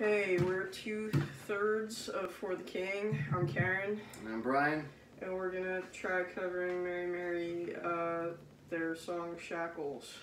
Hey, we're two thirds of For the King. I'm Caryn. And I'm Brian. And we're gonna try covering Mary Mary, uh, their song Shackles.